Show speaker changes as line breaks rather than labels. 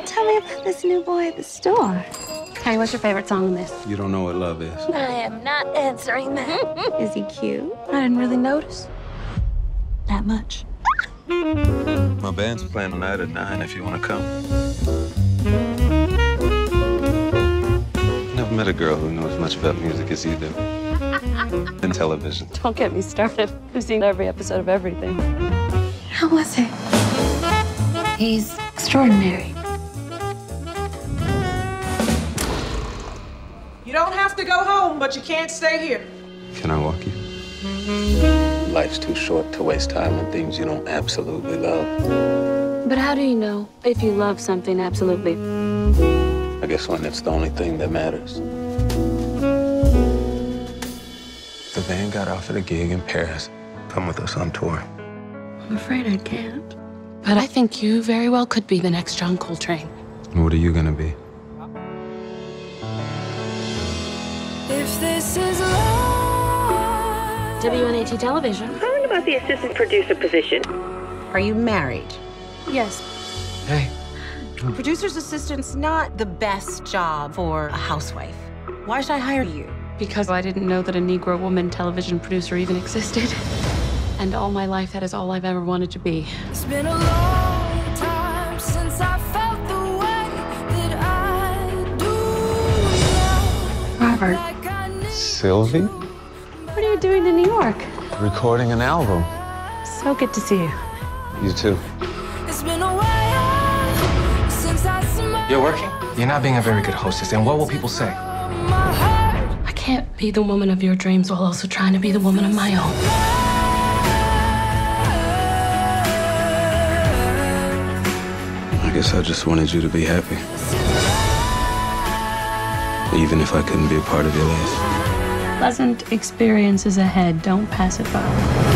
Tell me about this new boy at the store.
Hey, what's your favorite song on this?
You don't know what love is.
I am not answering that. Is he cute?
I didn't really notice. That much.
My band's playing tonight at 9 if you want to come. Never met a girl who knows as much about music as you do. And television.
Don't get me started. I've seen every episode of everything.
How was it?
He's extraordinary.
Don't have to go home, but you can't stay here.
Can I walk you? Life's too short to waste time on things you don't absolutely love.
But how do you know if you love something absolutely?
I guess when it's the only thing that matters. The band got offered a gig in Paris. Come with us on tour.
I'm afraid I can't. But I think you very well could be the next John Coltrane.
What are you gonna be?
If this is love.
WNAT Television.
Calling about the assistant producer position.
Are you married?
Yes.
Hey.
Producer's assistant's not the best job for a housewife. Why should I hire you?
Because I didn't know that a Negro woman television producer even existed. And all my life, that is all I've ever wanted to be.
It's been a long time since I
Sylvie?
what are you doing in New York?
Recording an album.
So good to see you.
You too.
It's been a while since I smelled
You're working? You're not being a very good hostess, and what will people say?
I can't be the woman of your dreams while also trying to be the woman of my own.
I guess I just wanted you to be happy. Even if I couldn't be a part of your life.
Pleasant experiences ahead. Don't pass it by.